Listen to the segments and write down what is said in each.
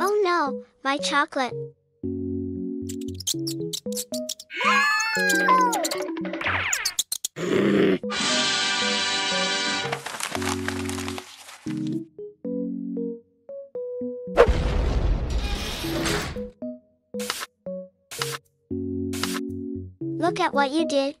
Oh no, my chocolate. Look at what you did.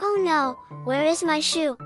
Oh no, where is my shoe?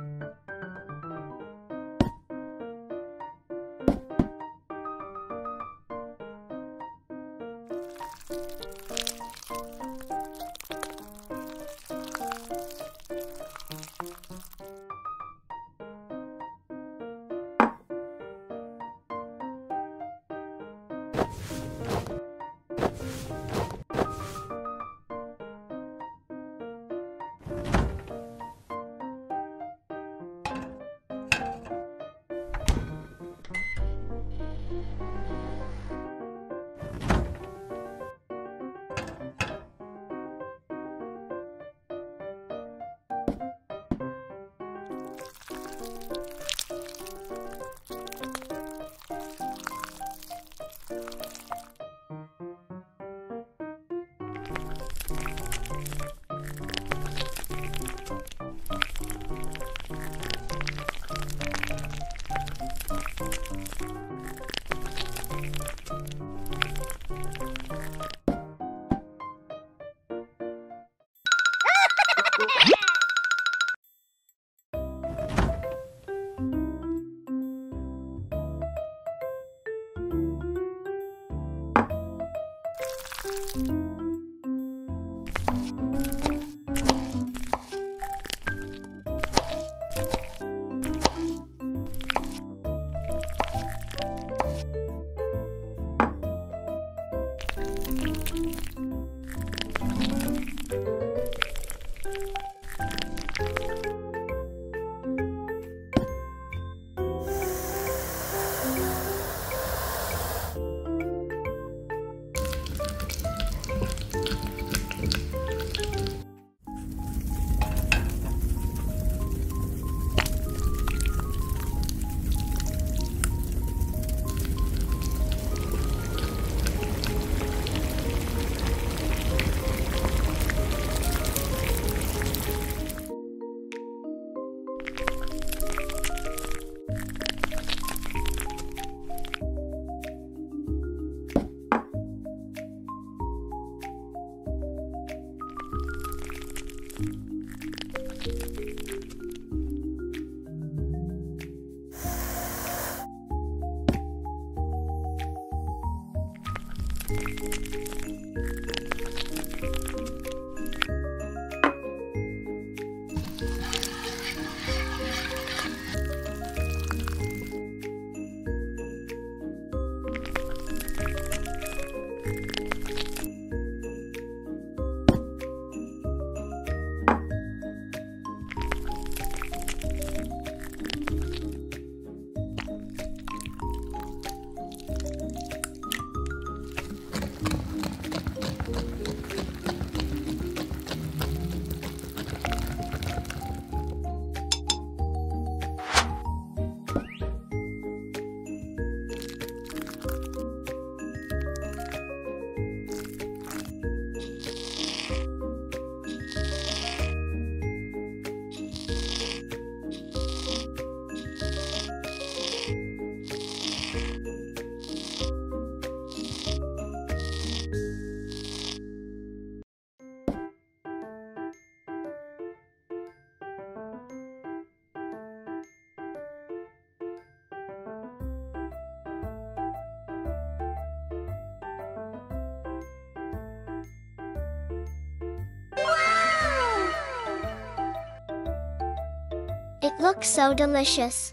Looks so delicious.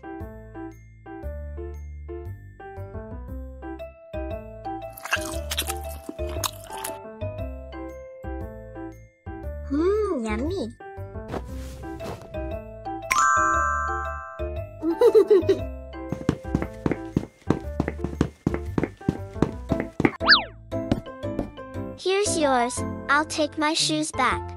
Mmm, yummy. Here's yours. I'll take my shoes back.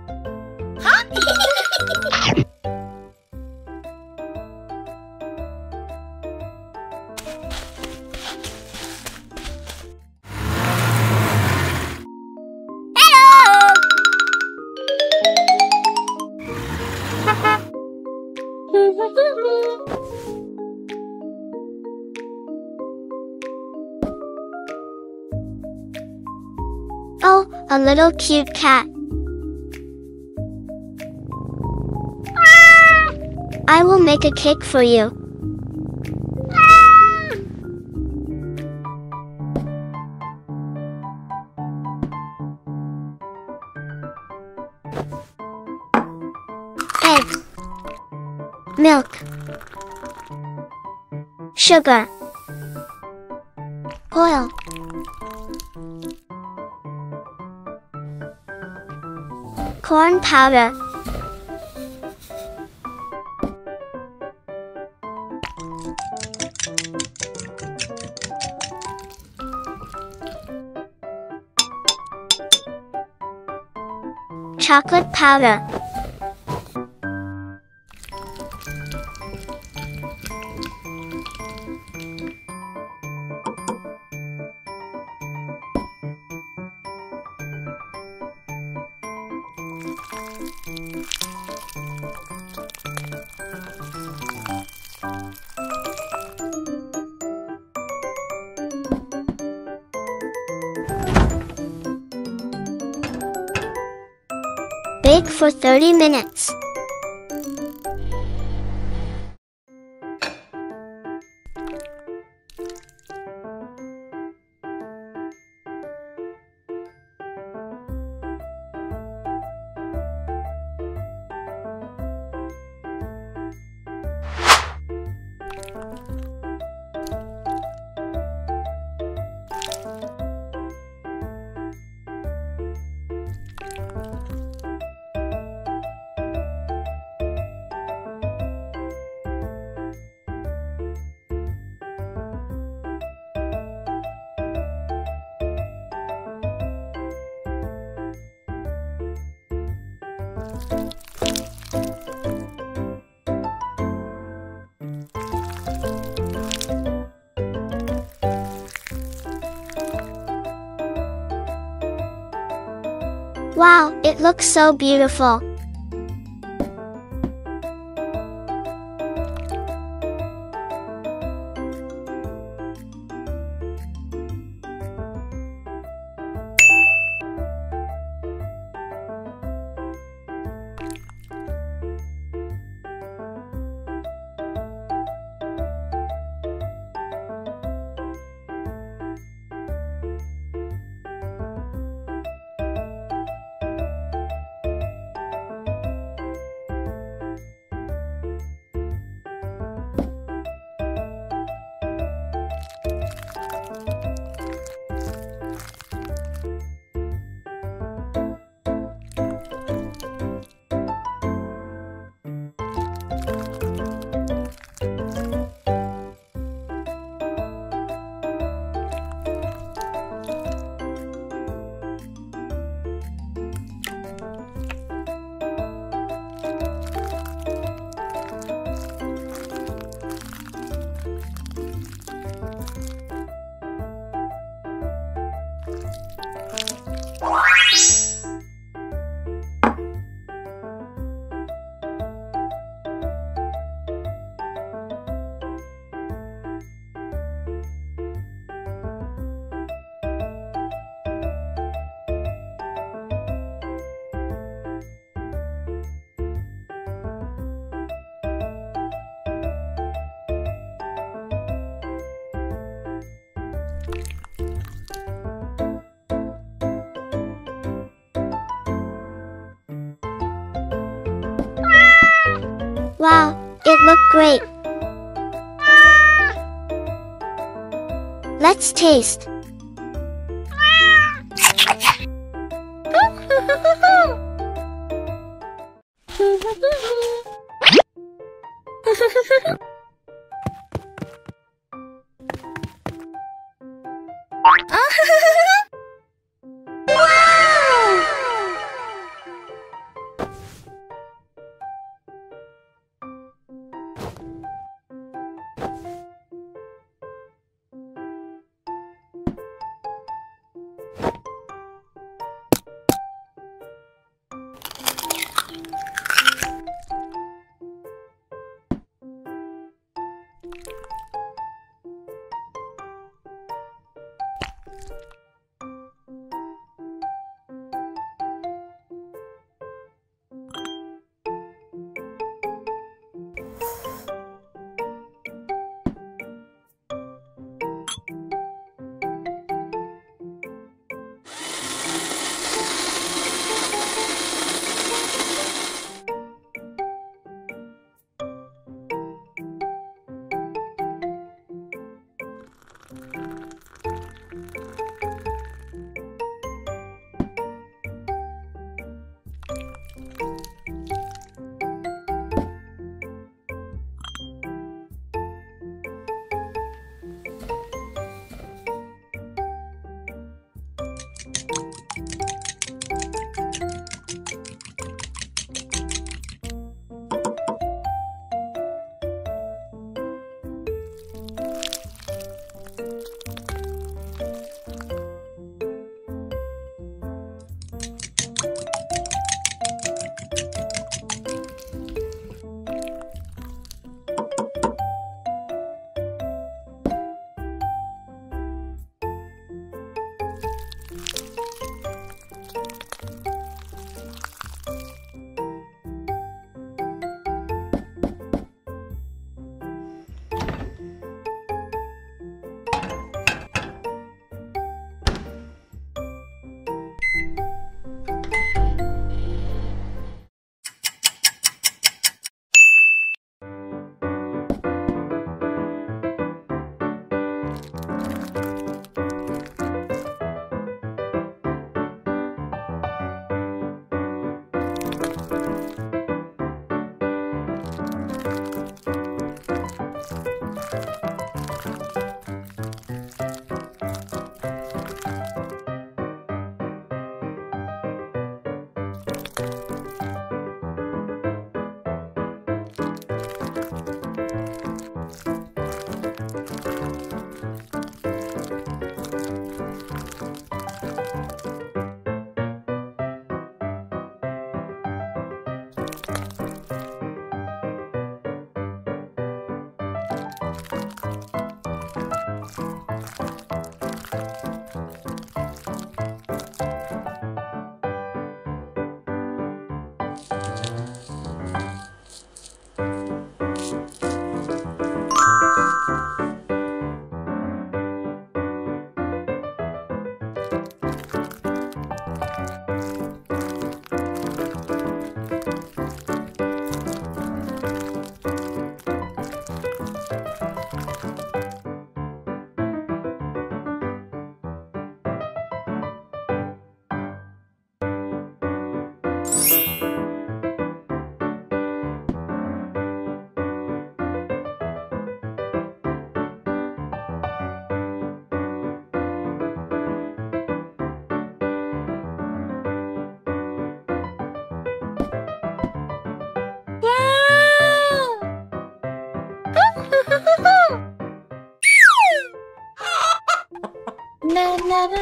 Little cute cat. I will make a cake for you. Egg. Milk. Sugar. Powder. Chocolate powder. 30 minutes. Wow, it looks so beautiful. Great. Let's taste.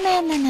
ななな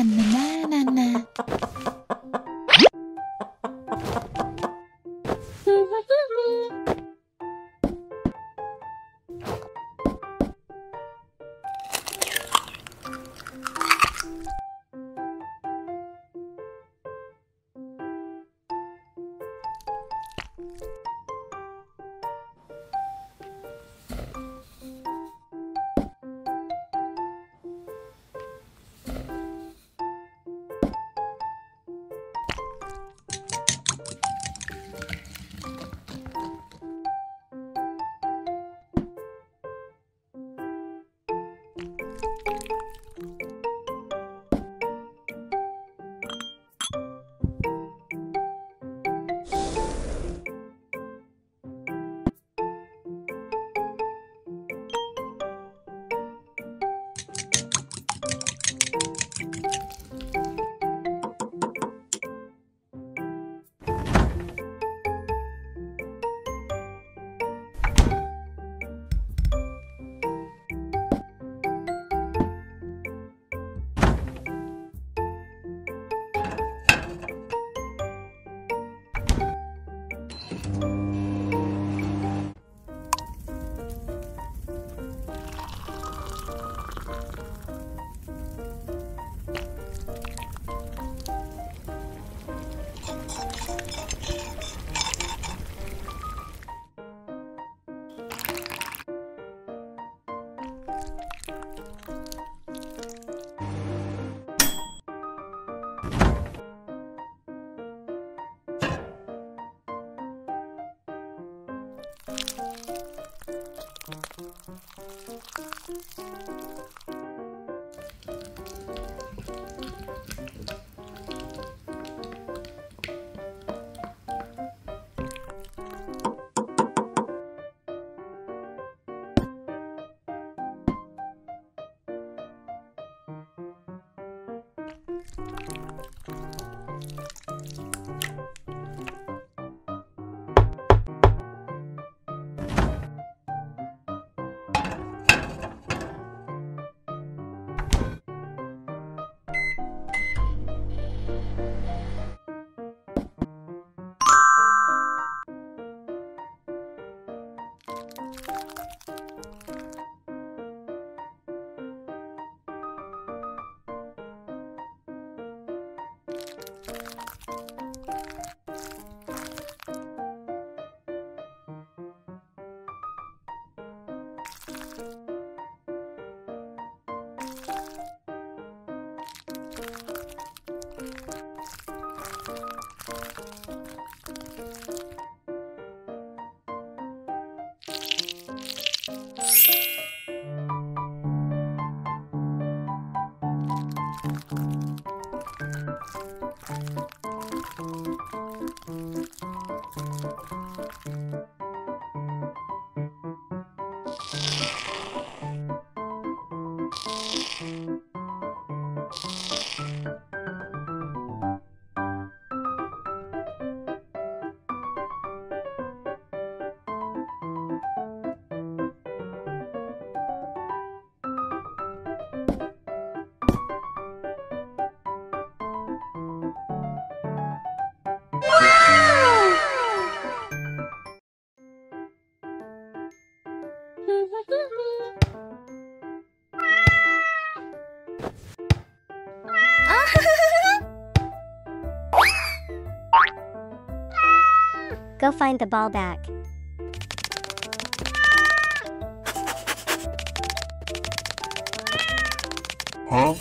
Go find the ball back. Huh?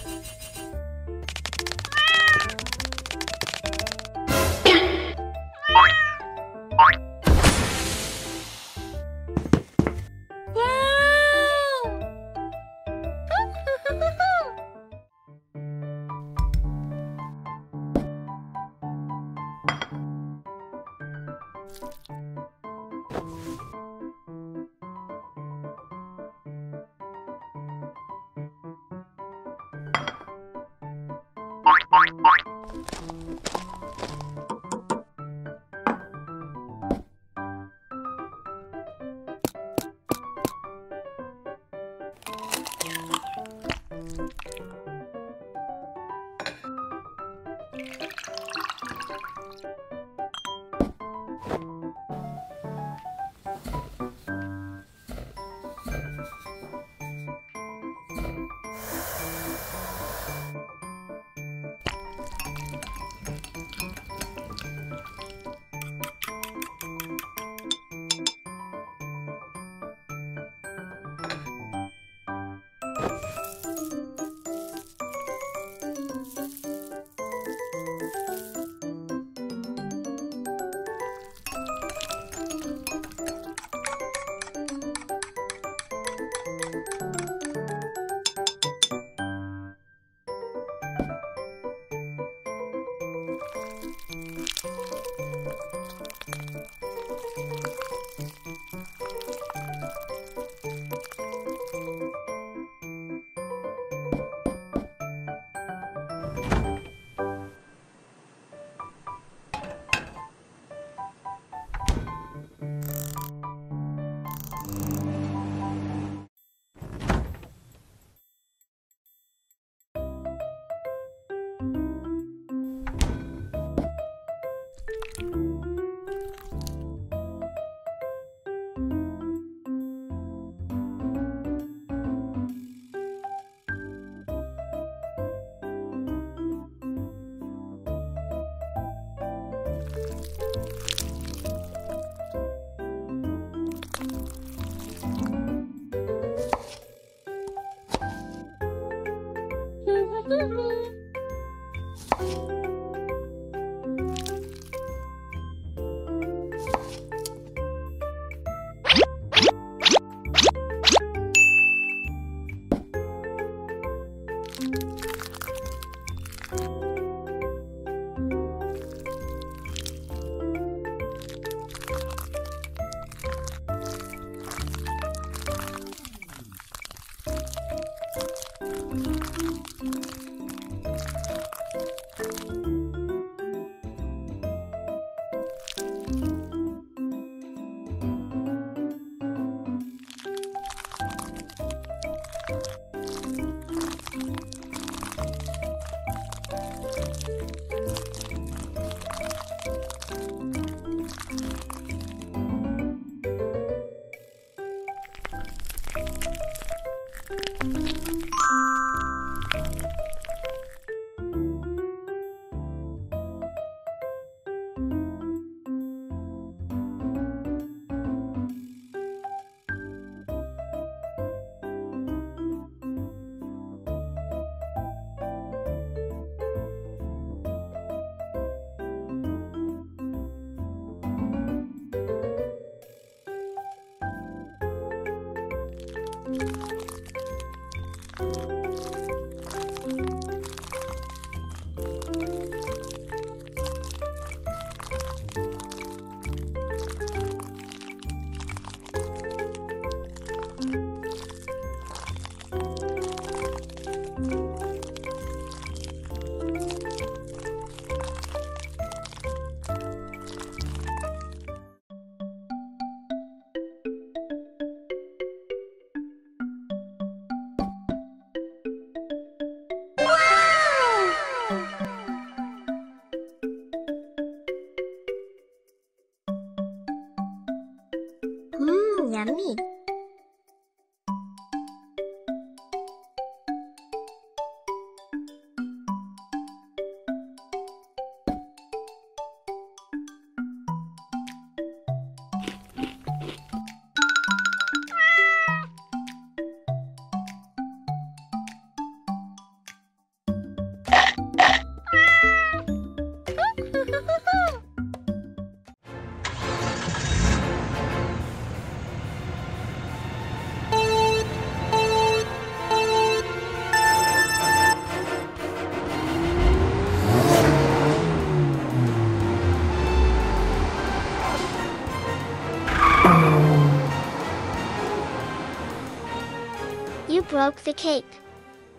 Broke the cake.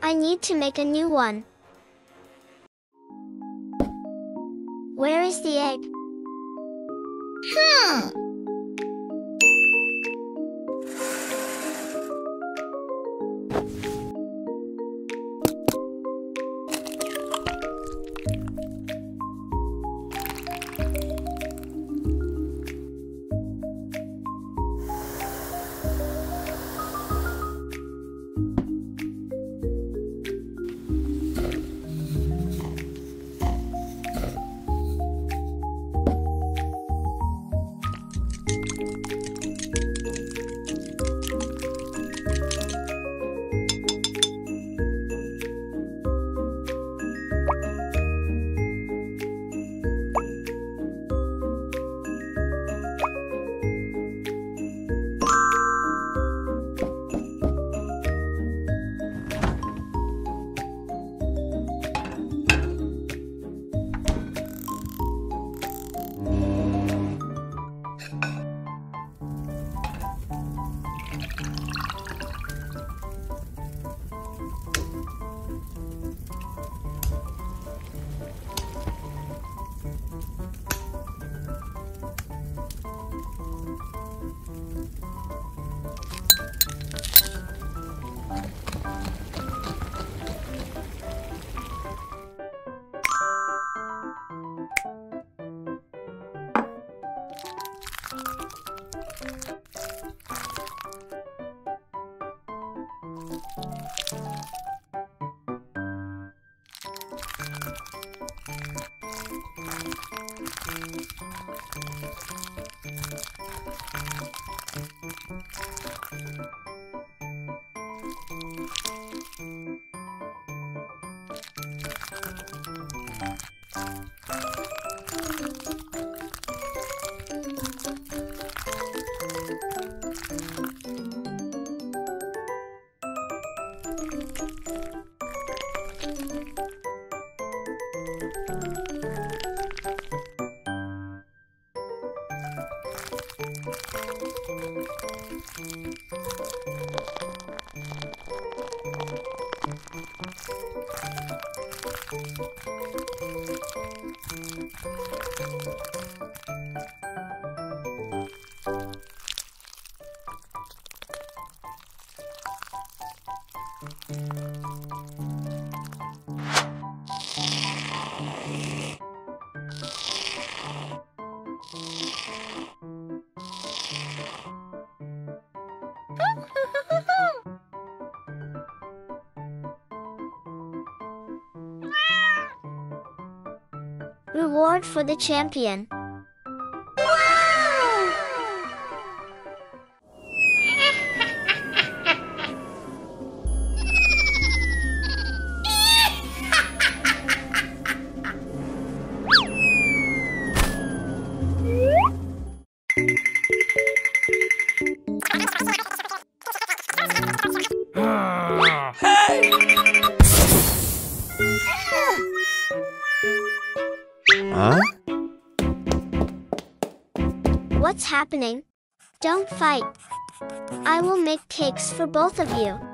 I need to make a new one. Reward for the champion. Fight. I will make cakes for both of you.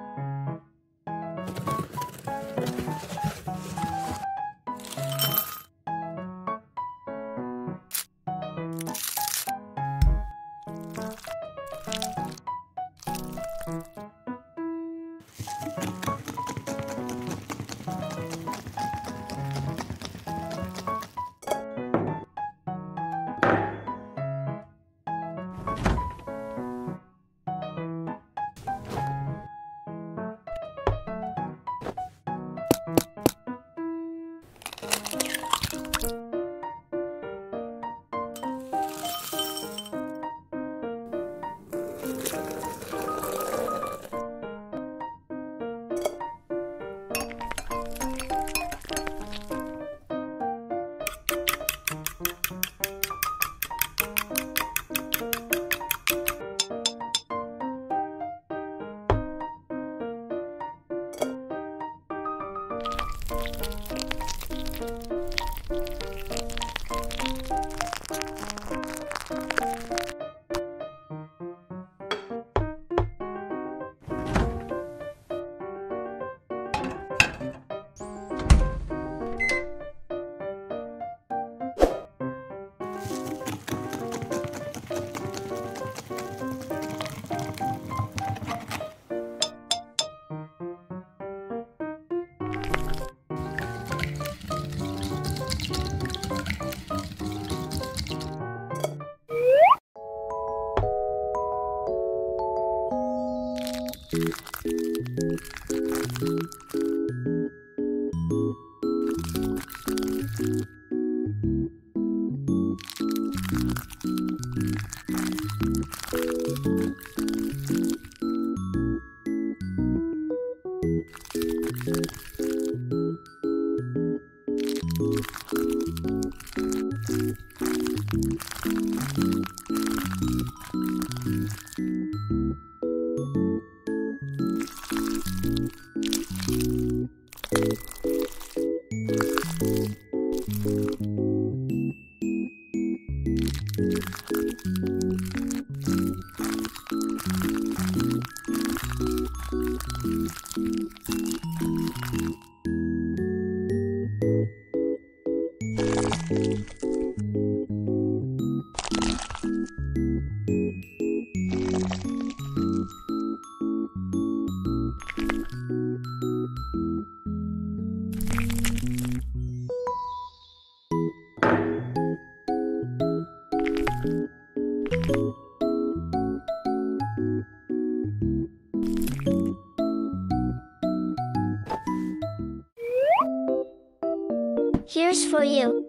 For you.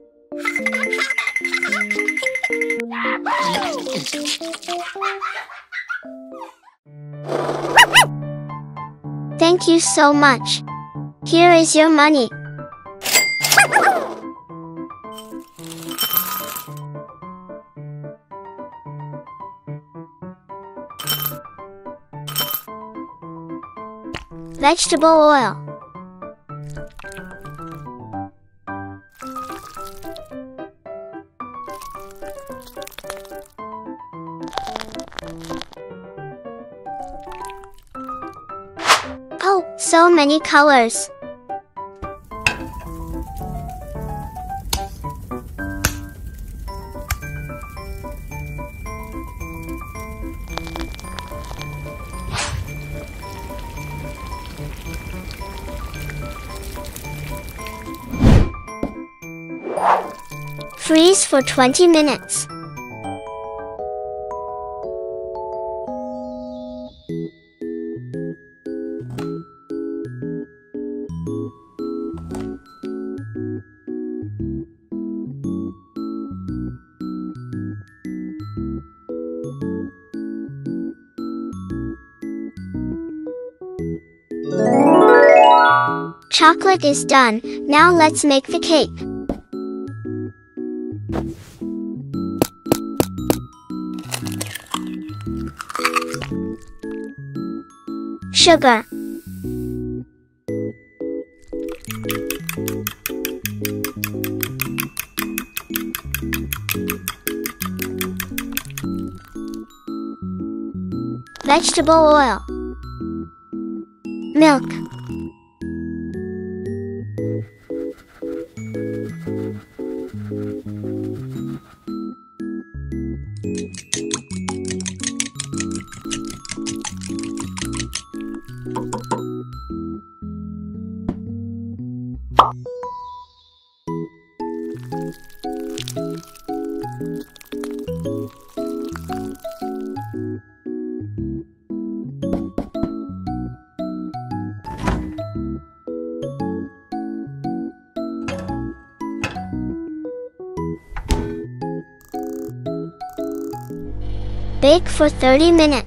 Thank you so much. Here is your money. Vegetable oil. many colors. Freeze for 20 minutes. Chocolate is done, now let's make the cake. Sugar. Vegetable oil. Milk For 30 minutes.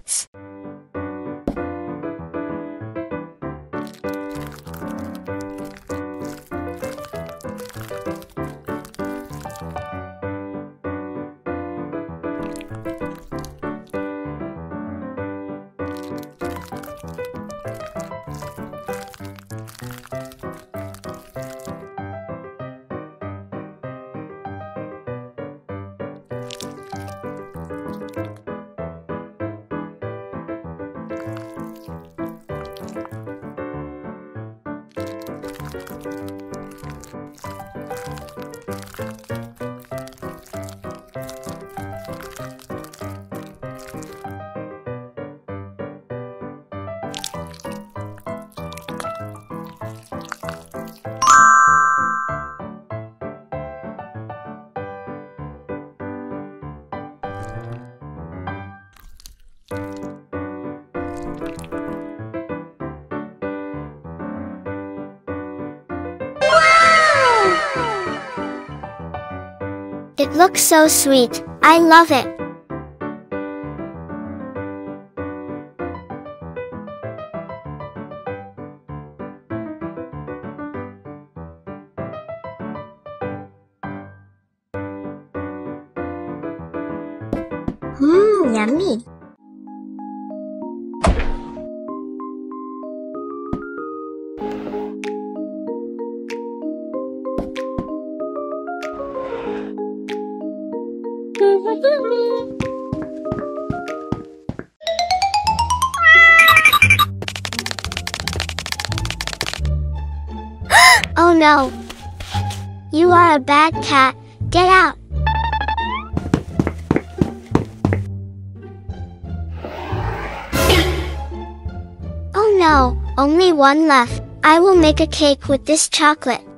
It looks so sweet. I love it. Mmm, yummy. No! You are a bad cat. Get out! oh no, only one left. I will make a cake with this chocolate.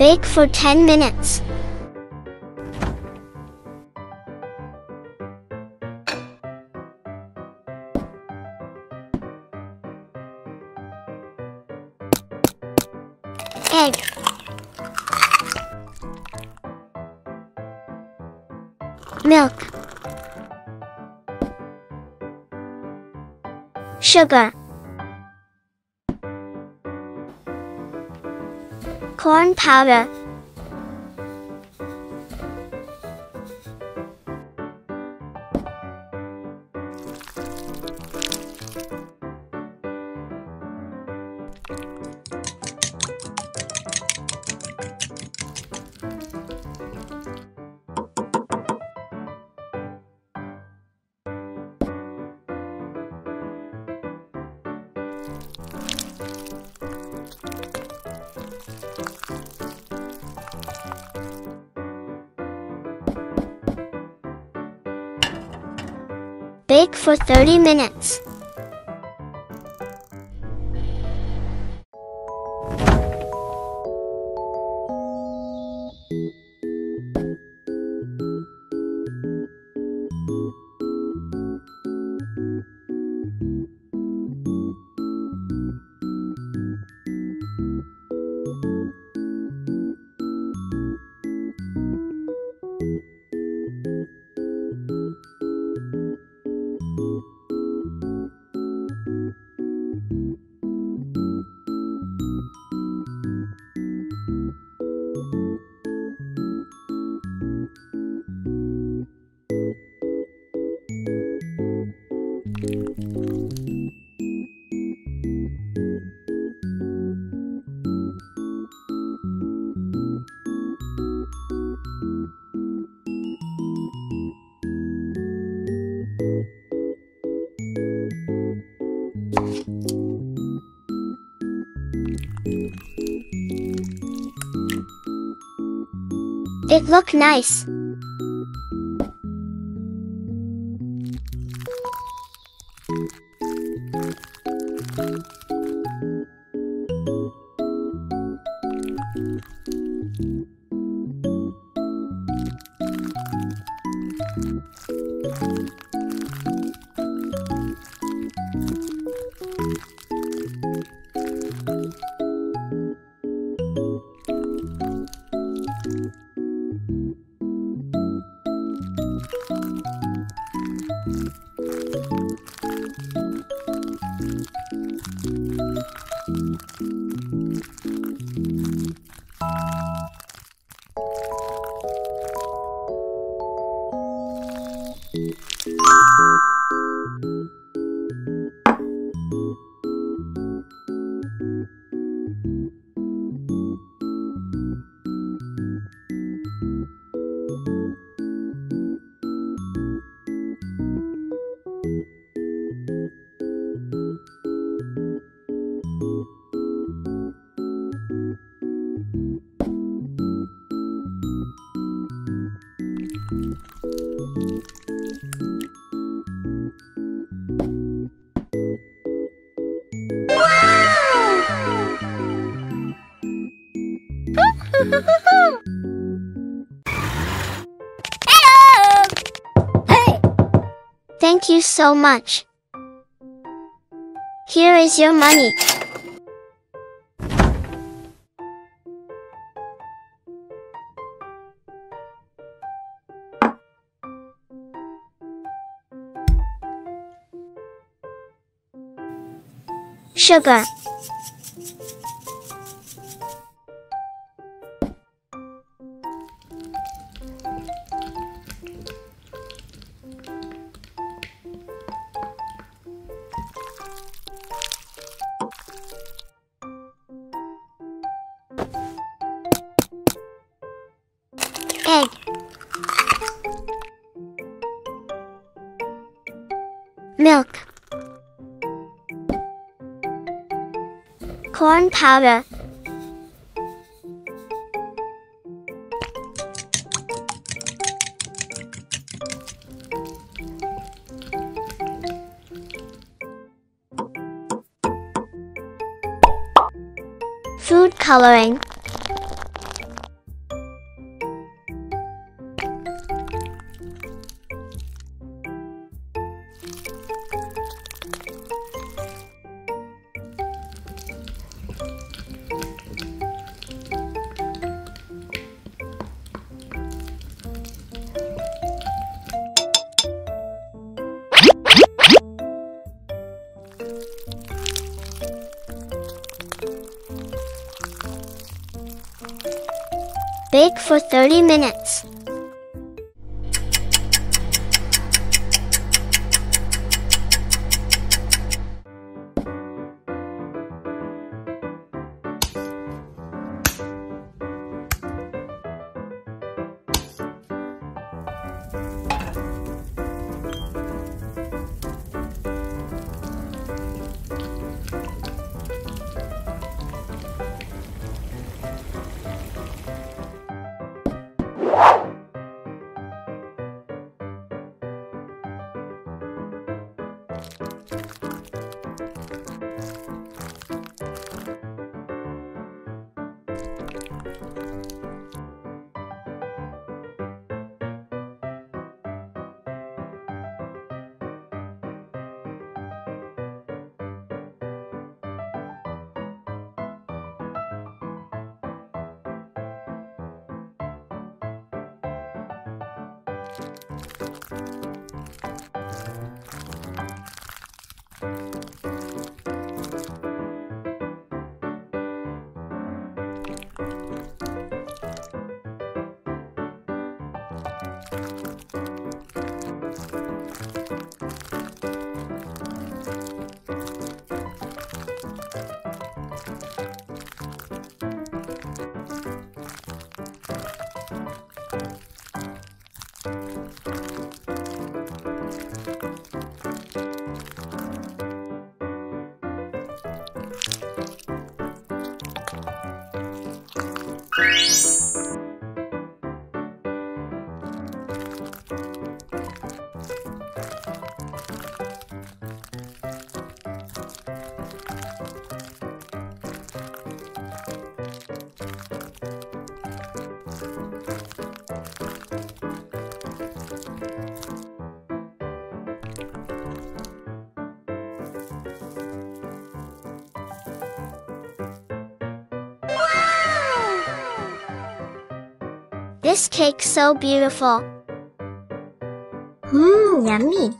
Bake for 10 minutes. Egg. Milk. Sugar. Corn powder. Bake for 30 minutes. It look nice. Thank you so much. Here is your money. Sugar. Powder. Food coloring. Bake for 30 minutes. This cake so beautiful. Mmm, yummy.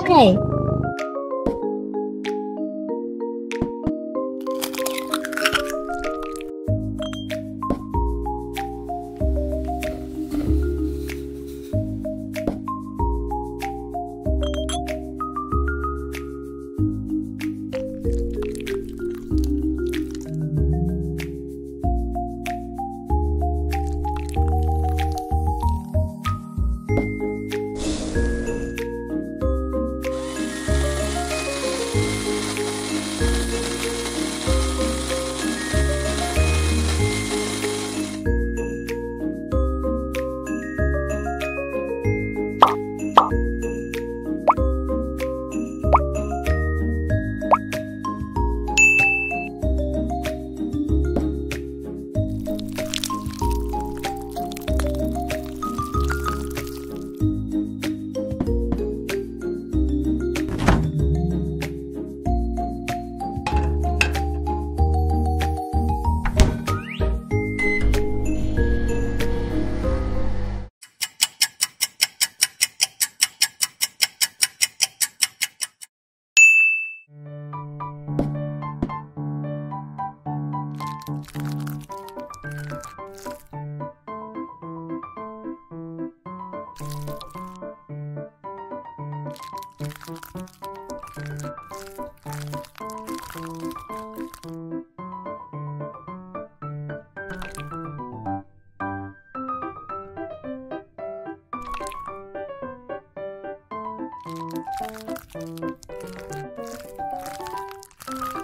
Okay, Thank you.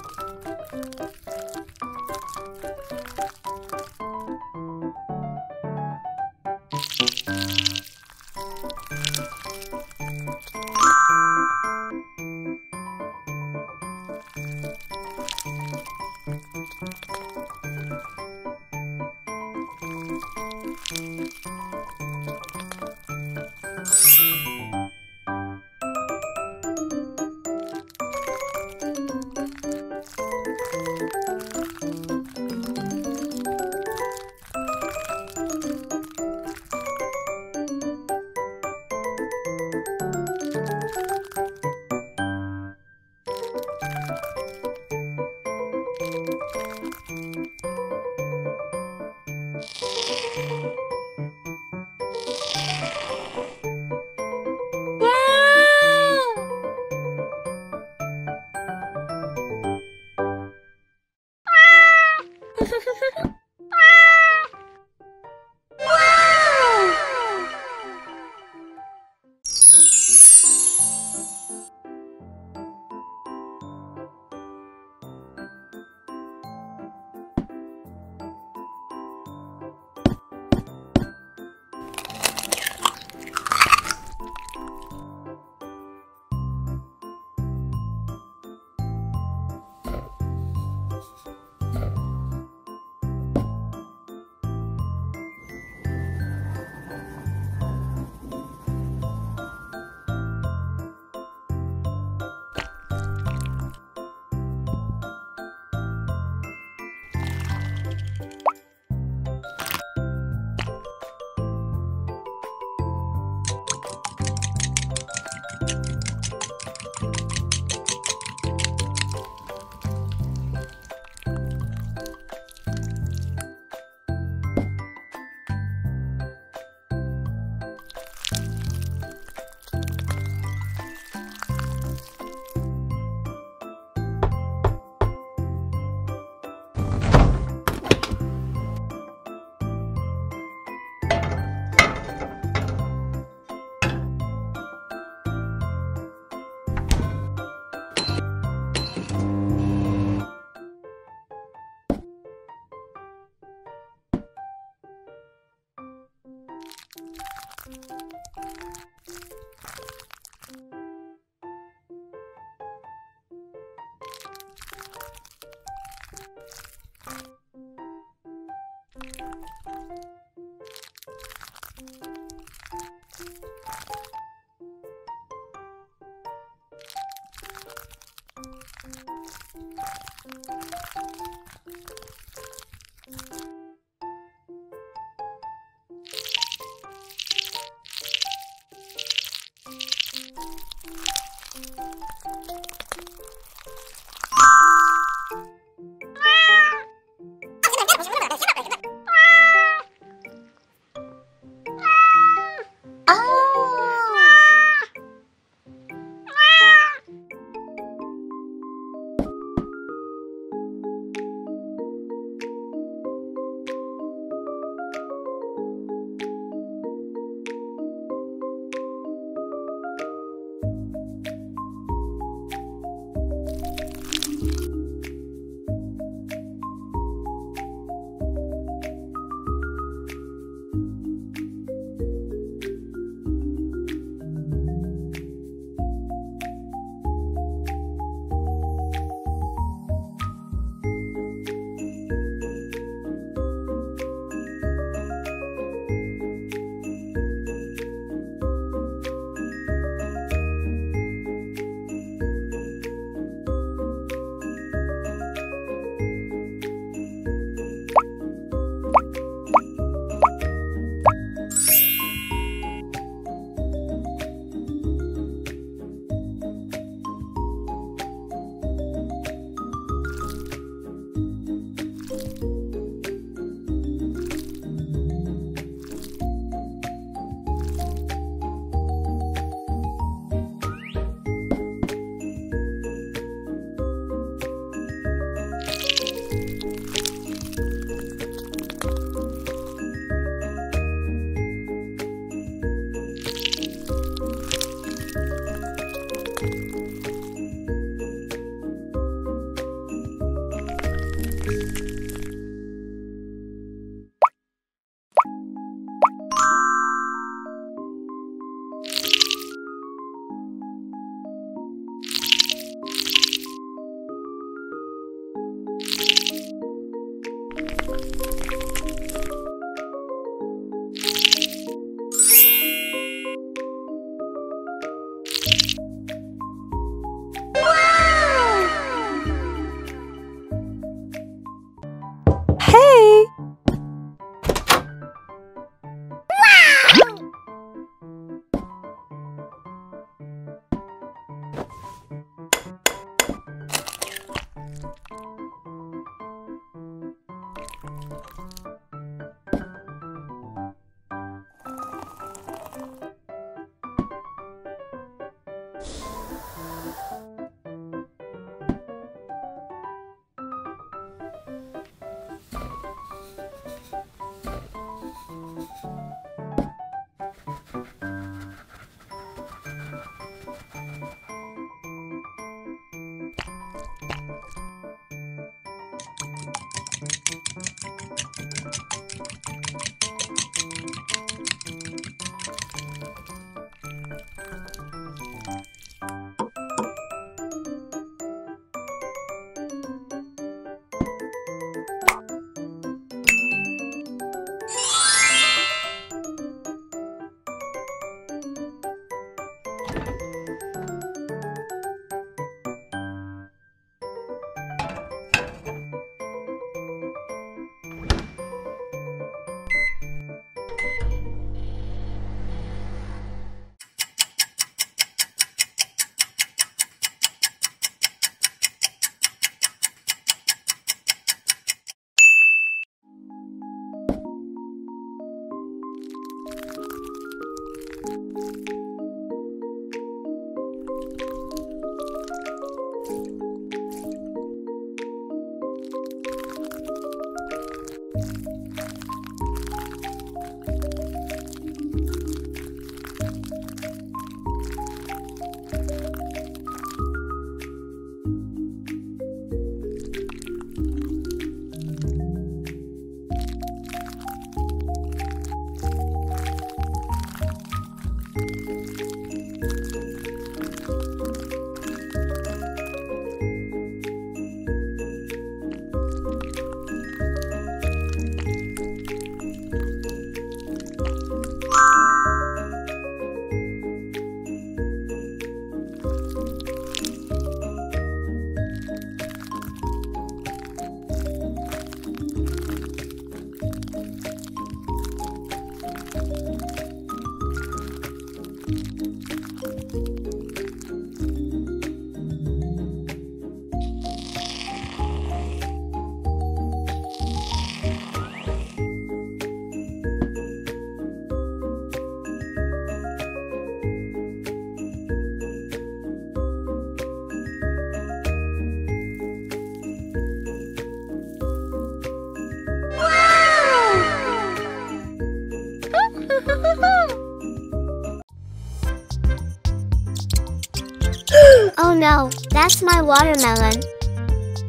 Watermelon.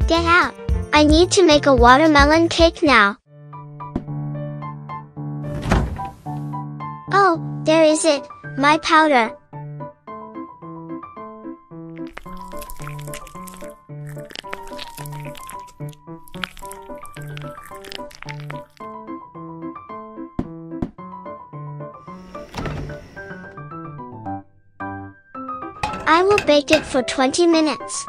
Get out. I need to make a watermelon cake now. Oh, there is it, my powder. I will bake it for 20 minutes.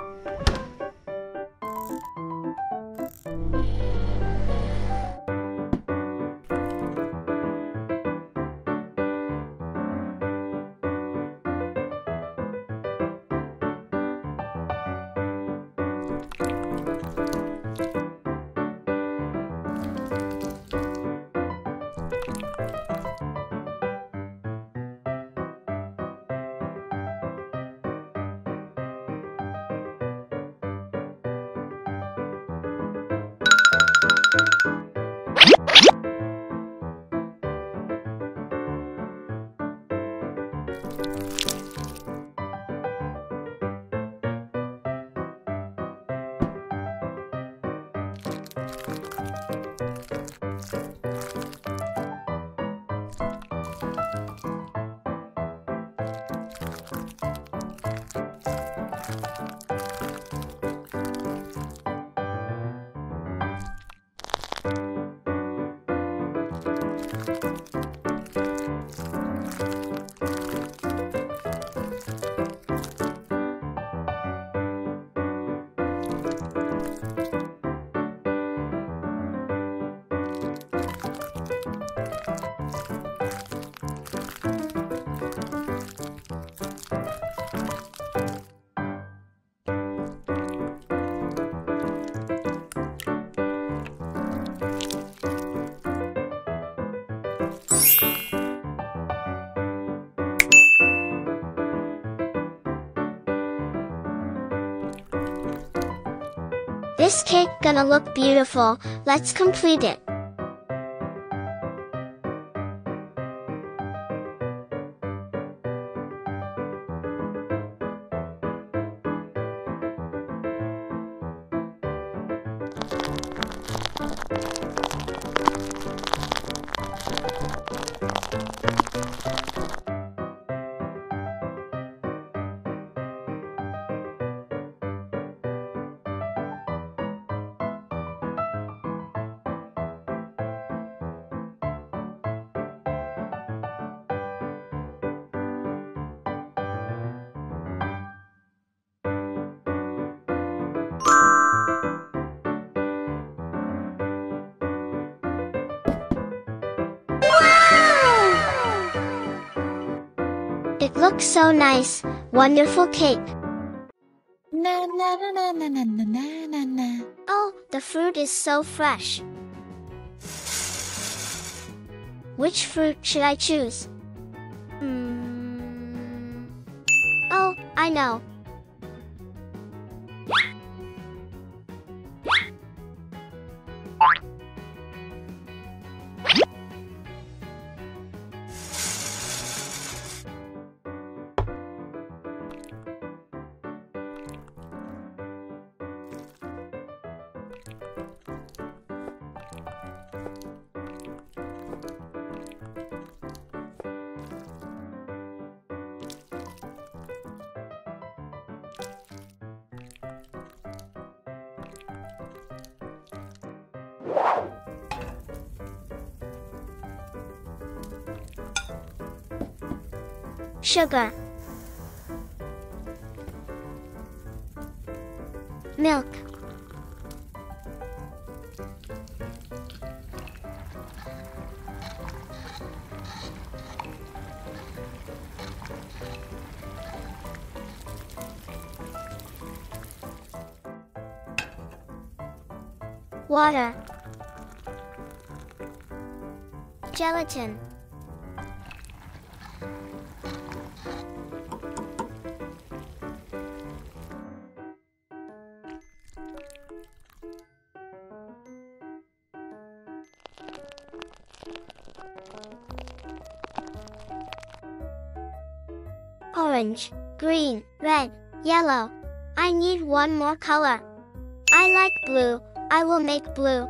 This cake gonna look beautiful, let's complete it. Looks so nice, wonderful cake. Na na na na na na na na na na. Oh, the fruit is so fresh. Which fruit should I choose? Hmm. Oh, I know. Sugar. Milk. Water. Gelatin. Green, red, yellow. I need one more color. I like blue. I will make blue.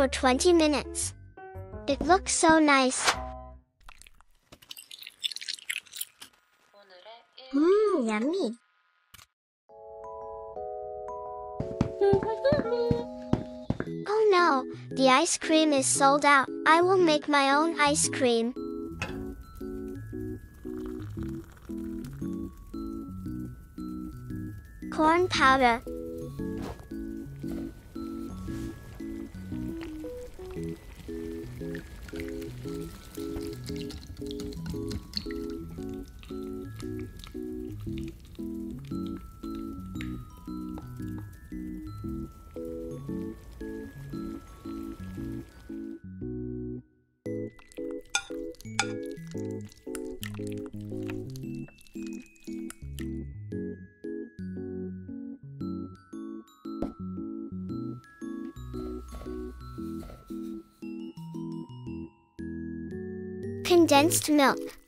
For 20 minutes. It looks so nice. Mmm, yummy. Oh no, the ice cream is sold out. I will make my own ice cream. Corn powder. Condensed milk.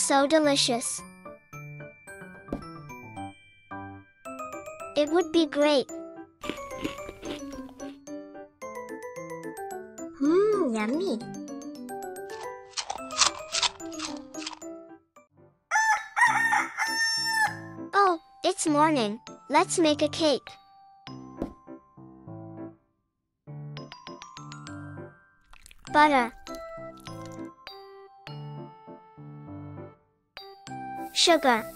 So delicious. It would be great. Mmm, yummy. Oh, it's morning. Let's make a cake. Butter. Sugar. Egg.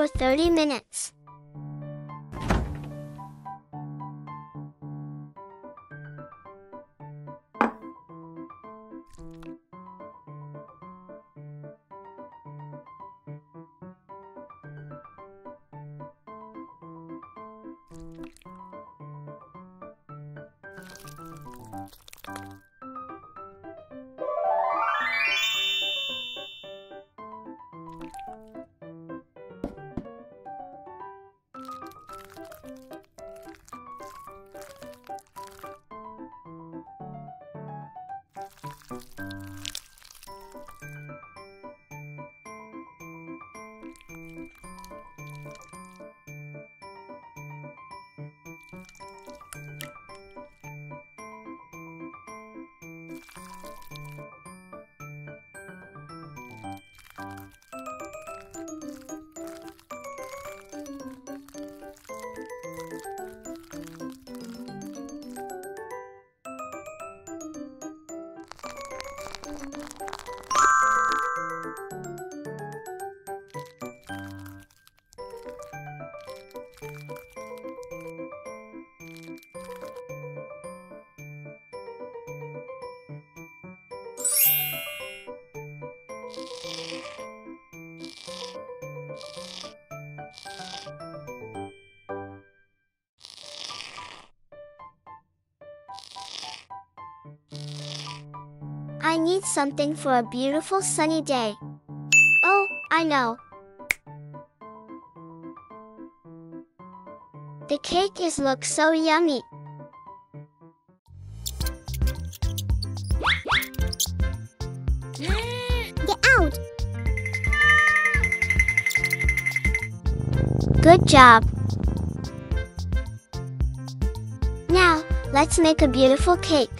For 30 minutes. I need something for a beautiful sunny day. Oh, I know. The cake is look so yummy. Get out! Good job. Now, let's make a beautiful cake.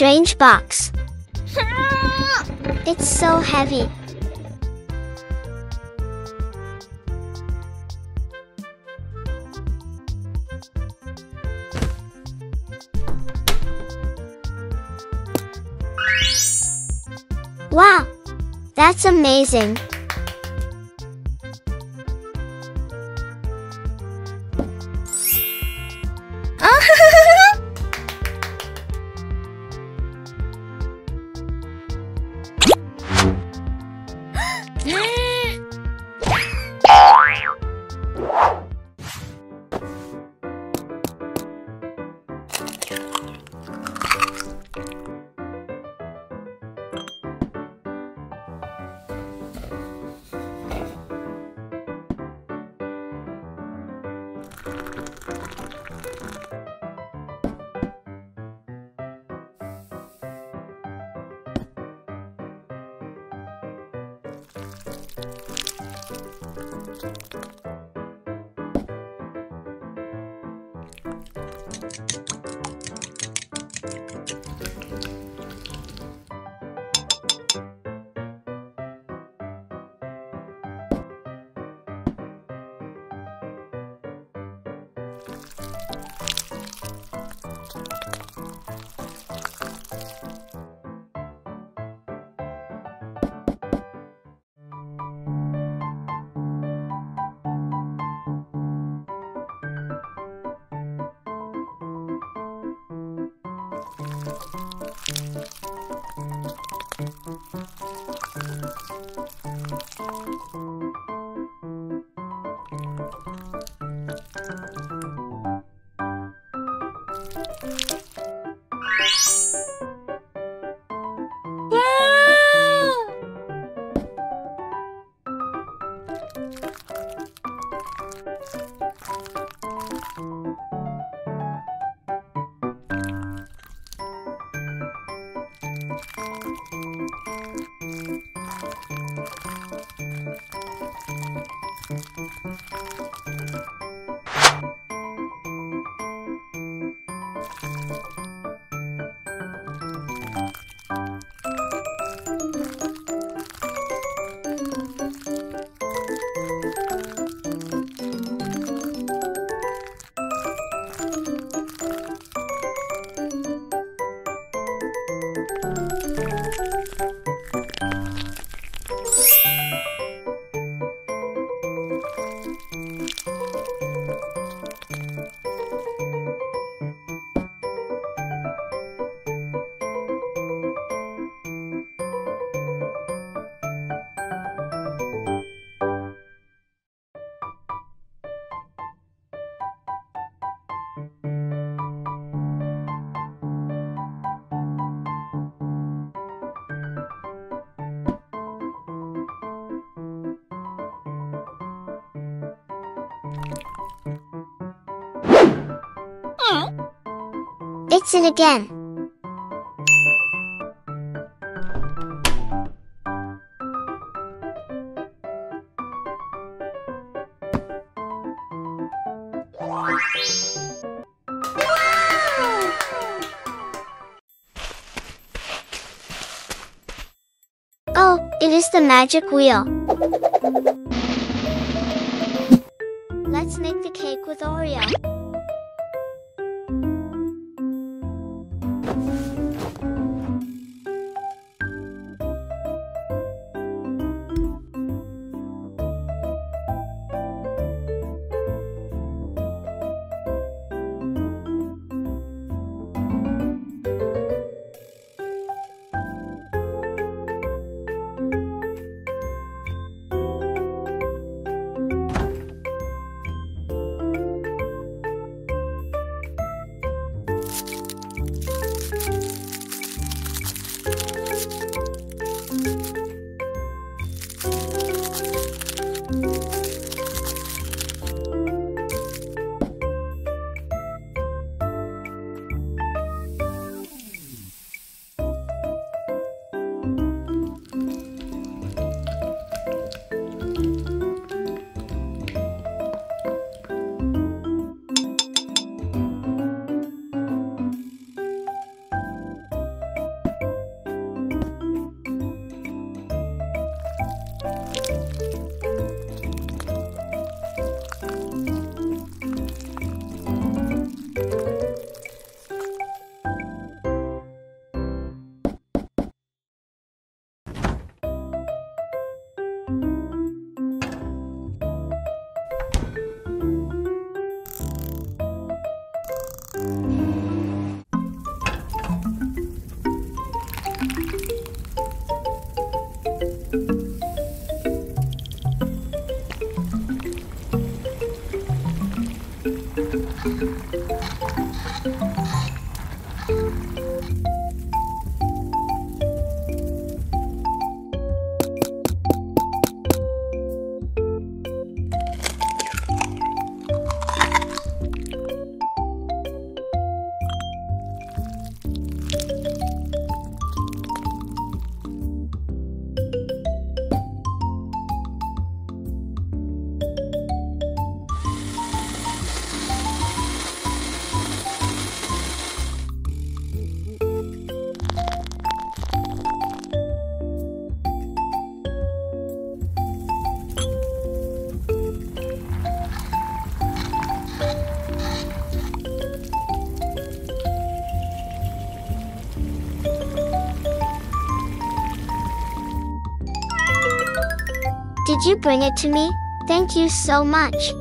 strange box. It's so heavy. Wow! That's amazing! It again. Oh, it is the magic wheel. You bring it to me? Thank you so much.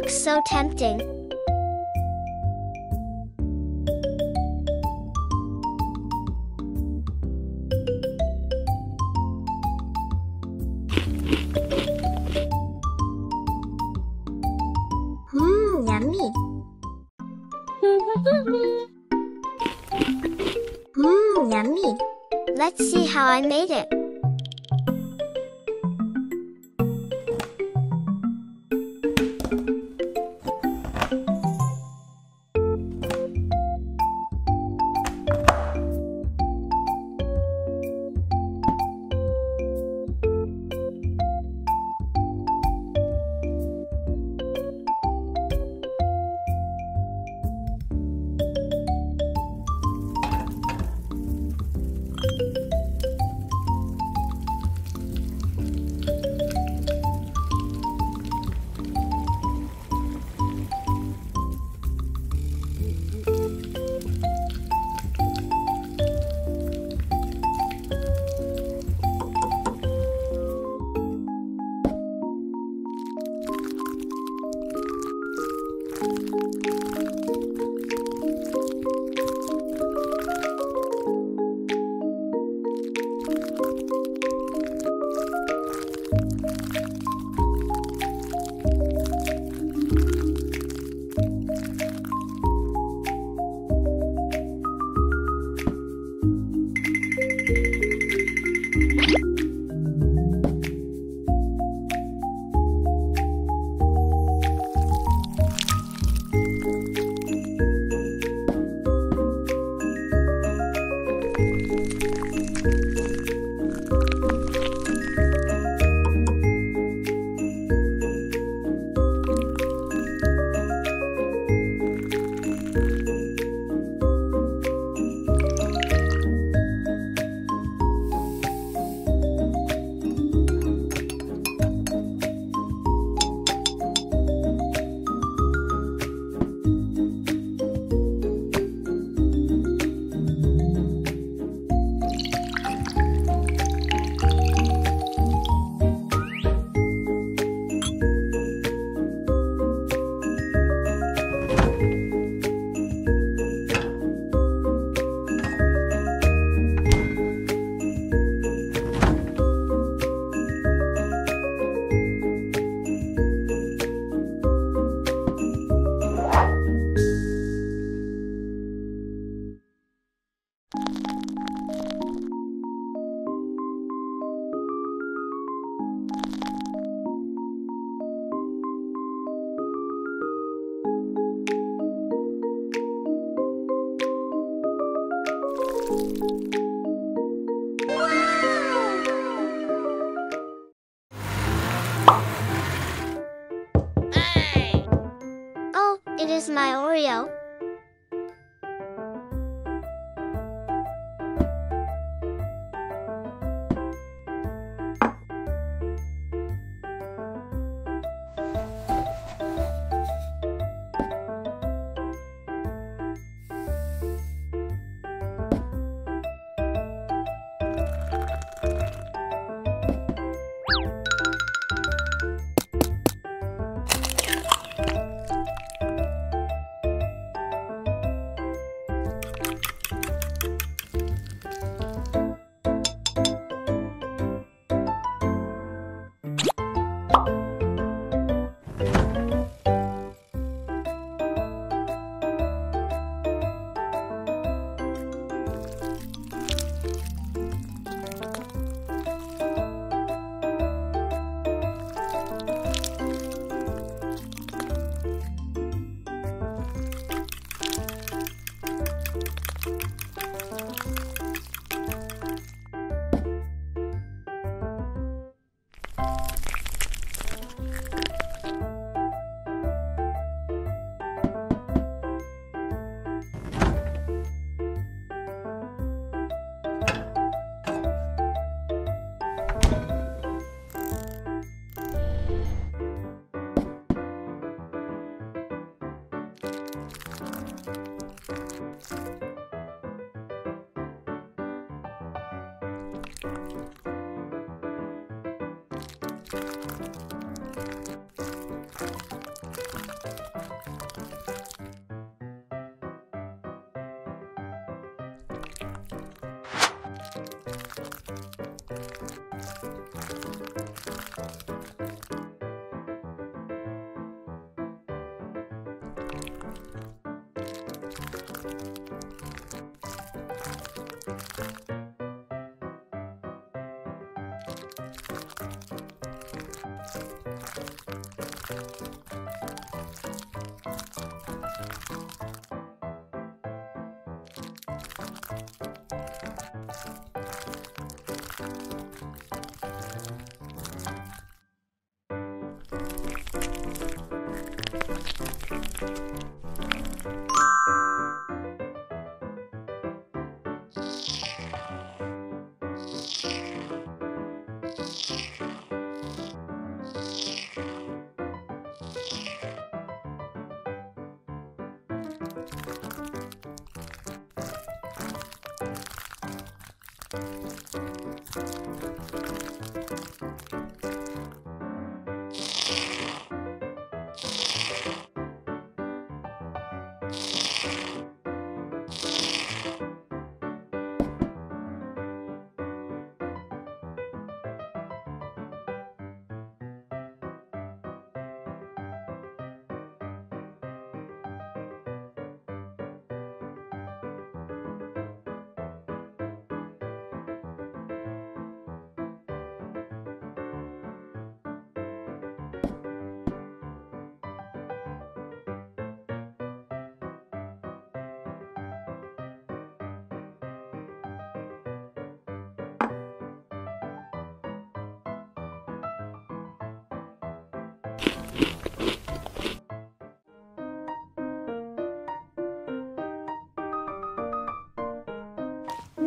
Looks so tempting. Mmm, yummy. Mmm, yummy. Let's see how I made it.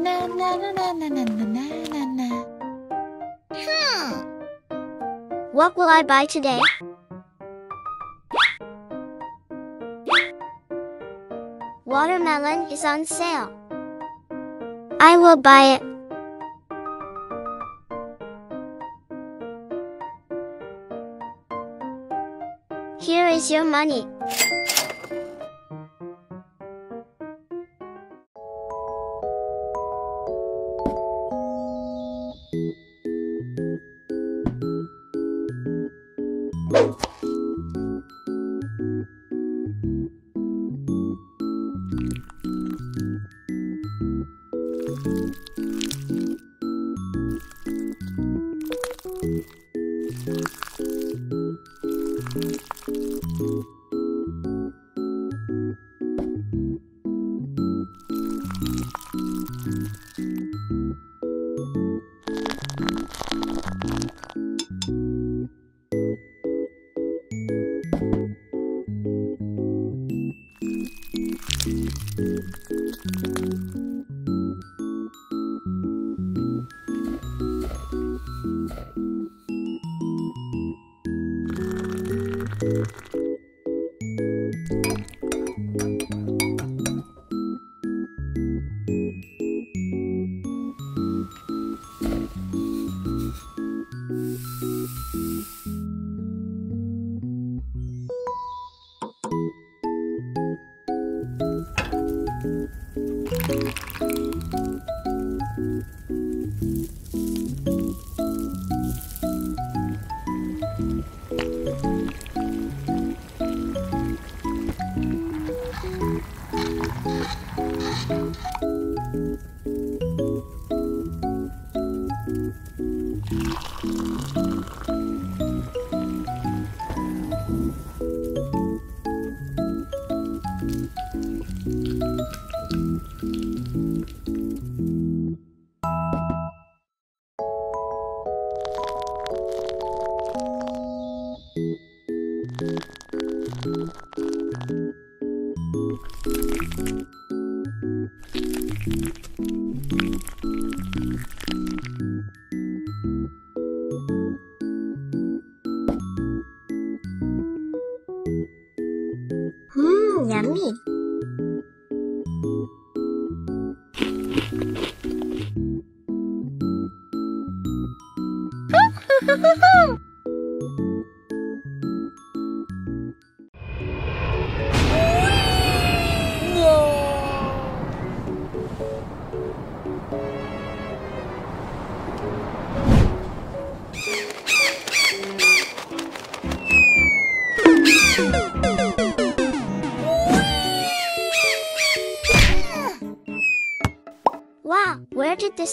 Na na na na na na na na na na. What will I buy today? Watermelon is on sale. I will buy it. Here is your money.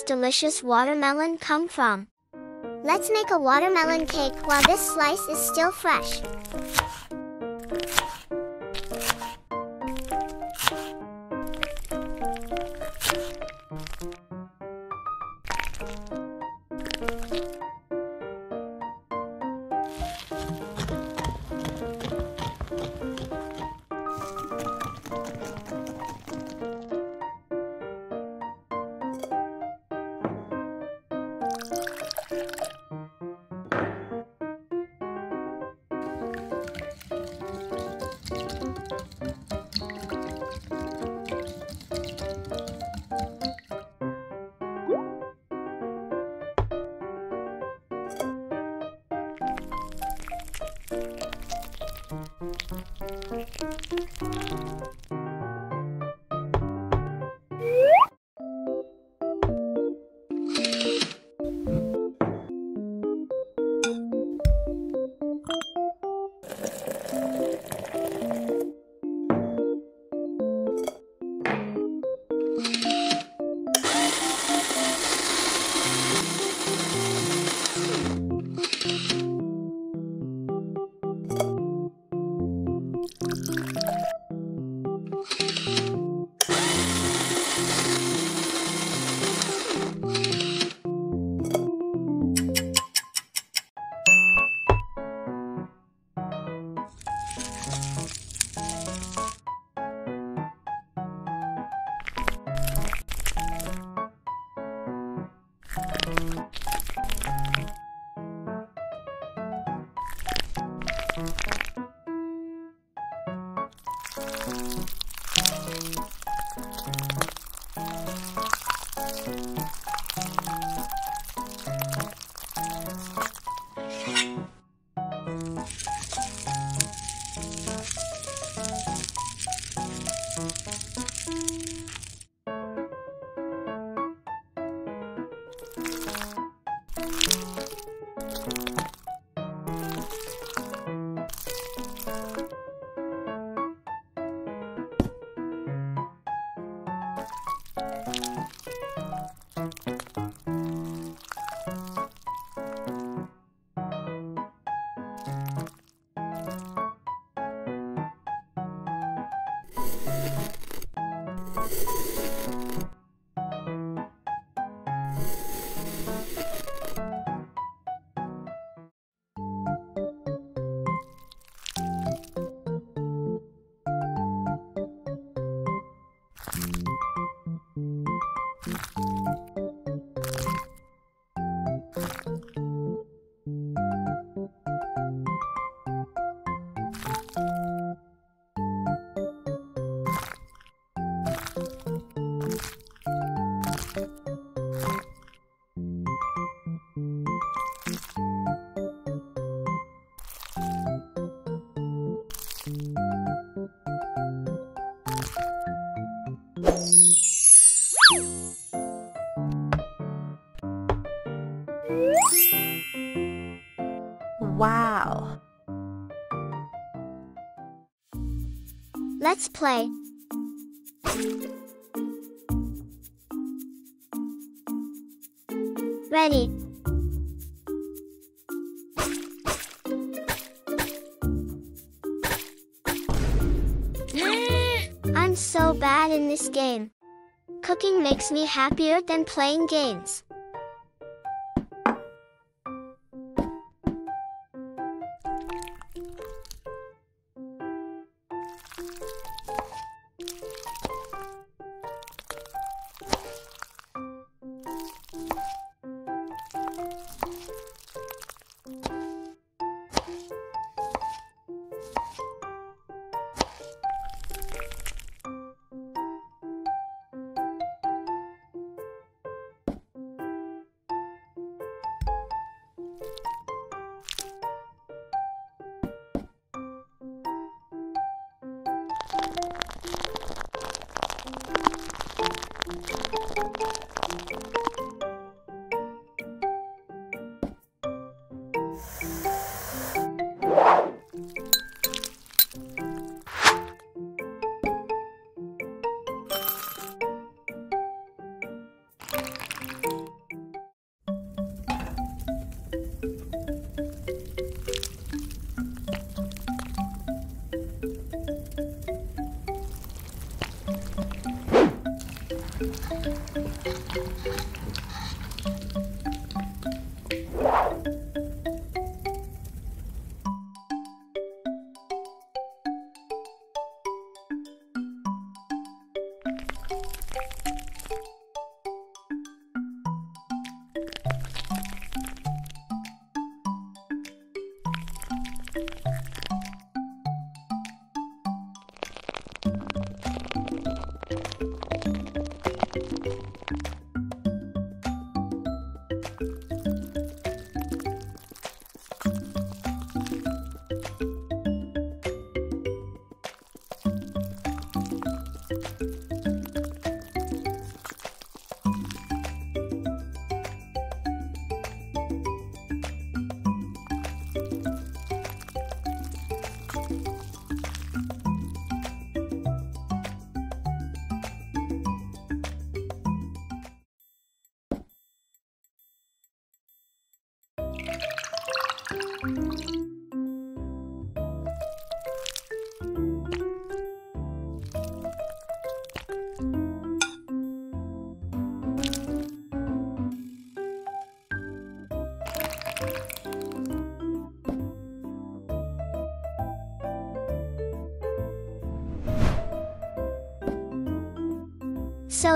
Delicious watermelon come from? Let's make a watermelon cake while this slice is still fresh. Play. Ready. I'm so bad in this game. Cooking makes me happier than playing games.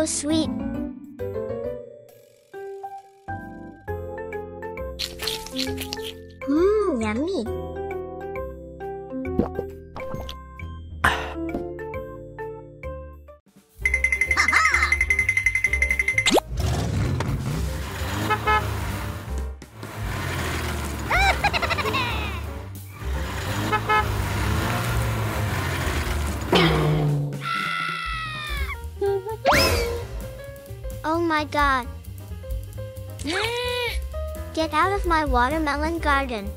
So sweet. My god. Get out of my watermelon garden.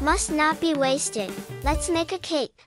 Must not be wasted. Let's make a cake.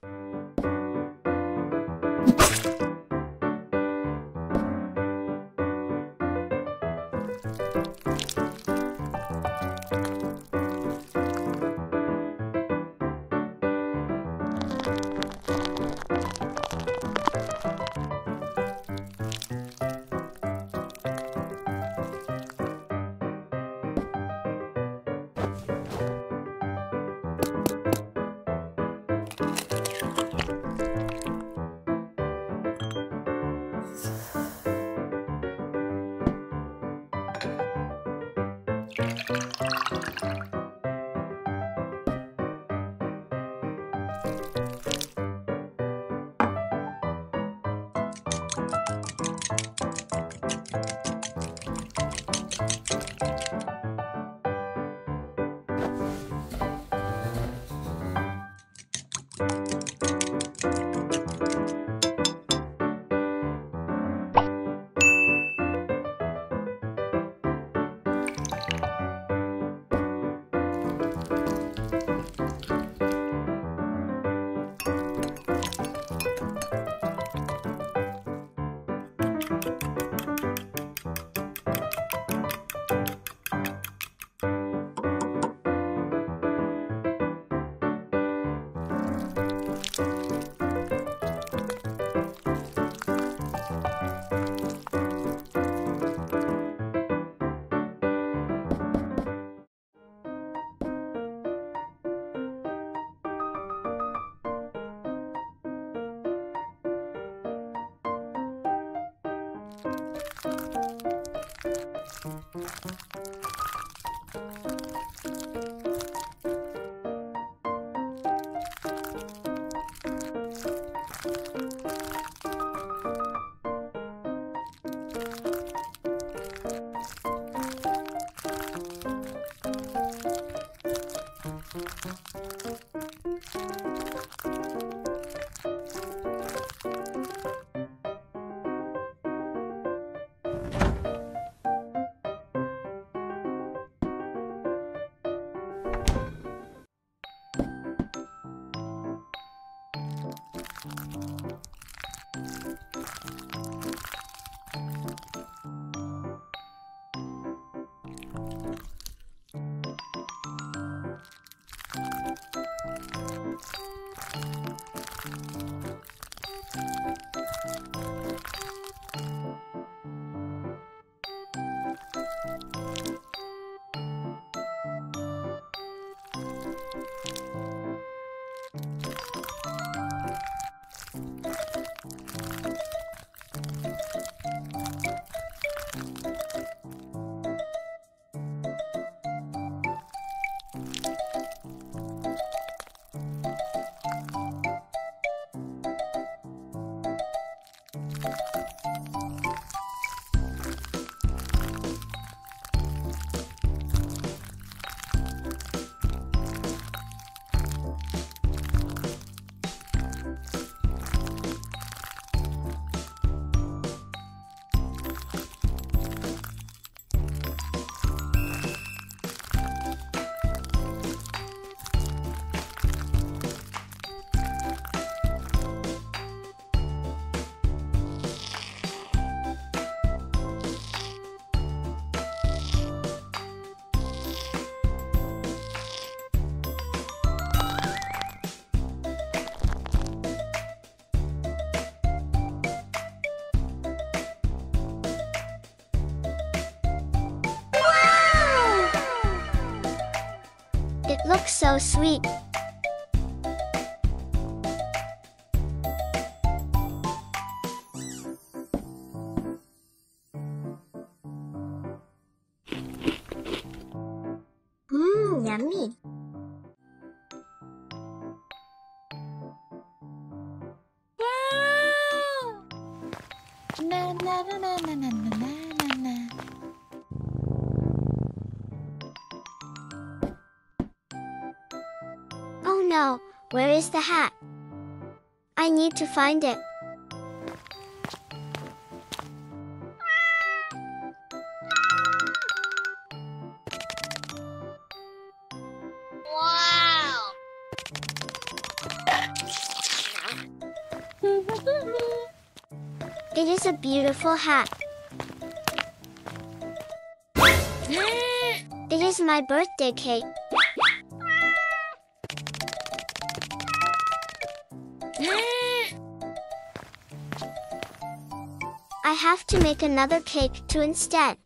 Sweet. To find it. Wow! It is a beautiful hat. It is my birthday cake. Have to make another cake too instead.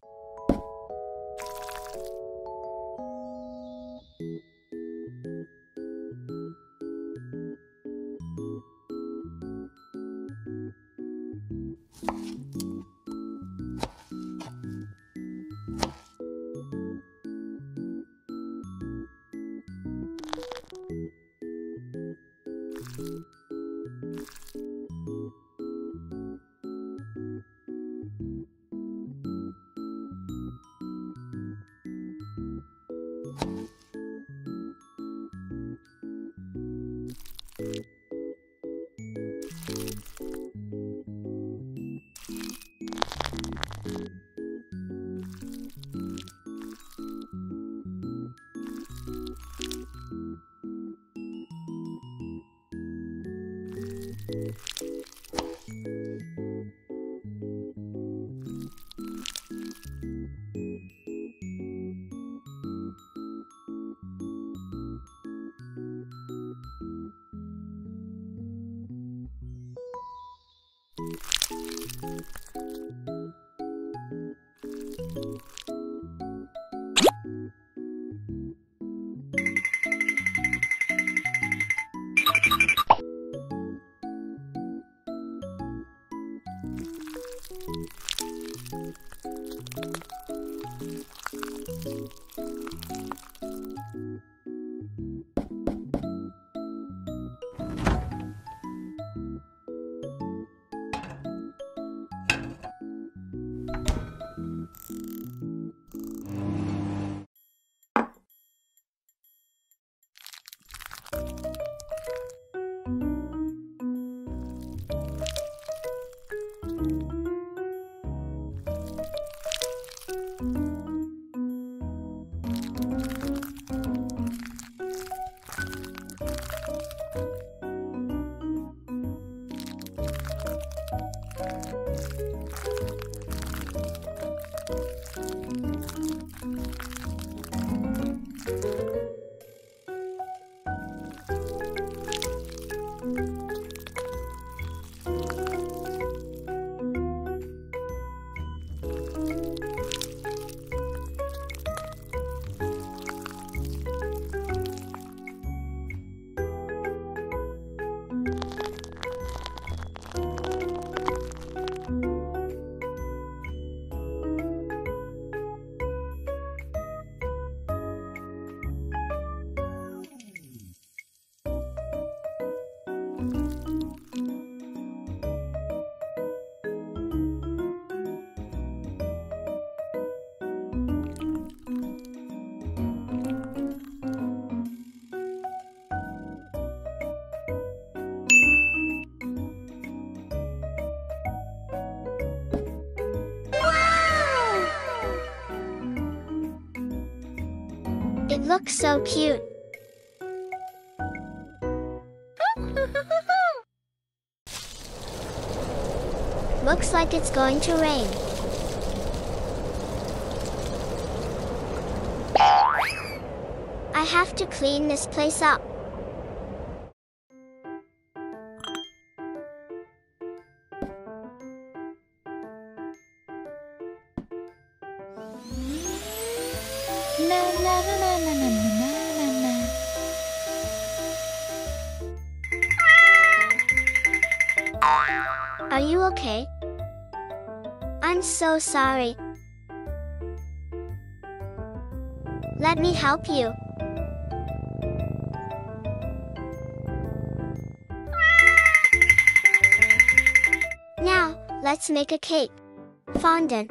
Looks so cute. Looks like it's going to rain. I have to clean this place up. Sorry. Let me help you. Now, let's make a cake. Fondant.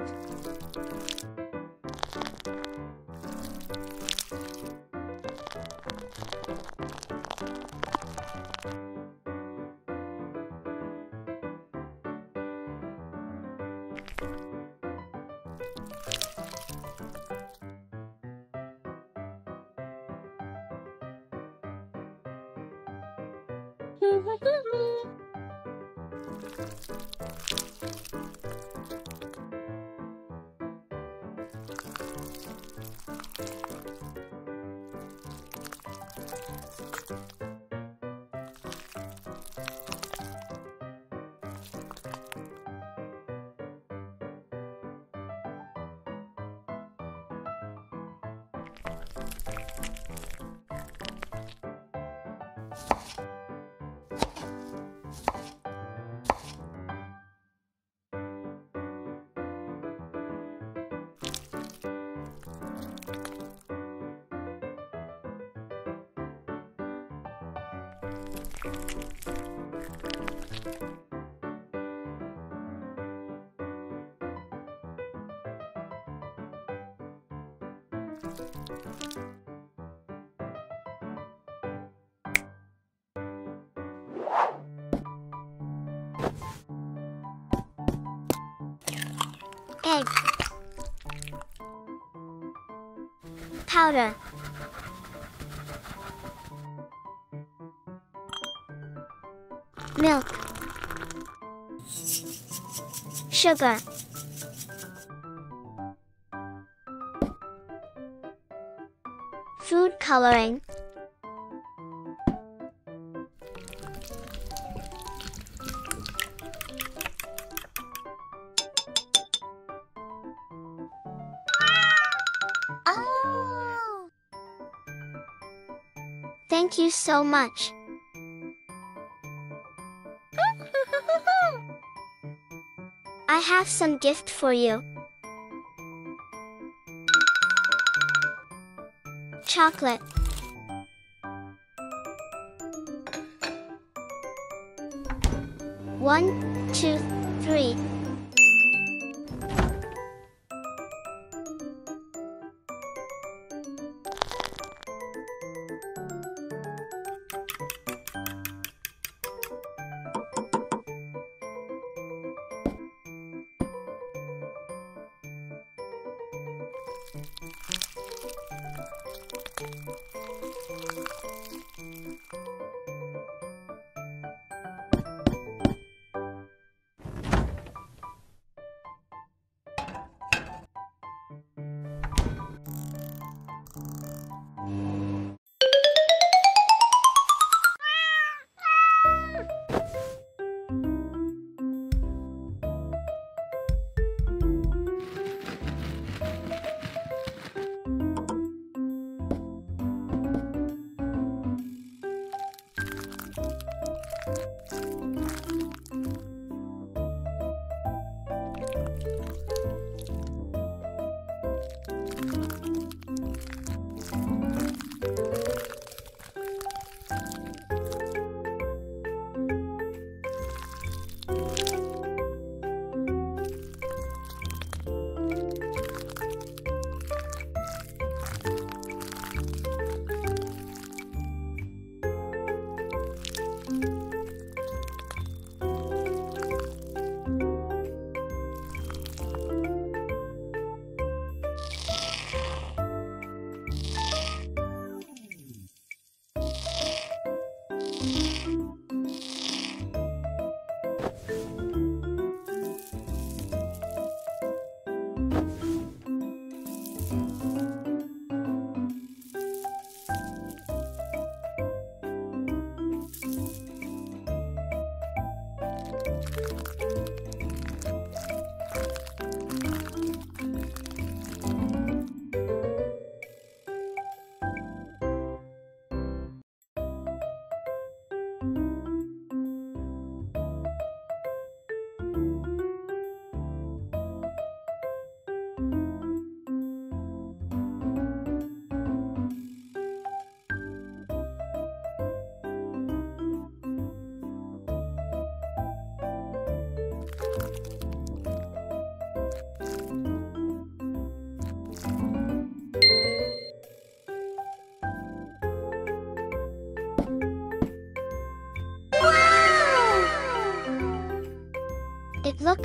Milk. Sugar. Food coloring. So much. I have some gift for you. Chocolate. One,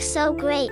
so great.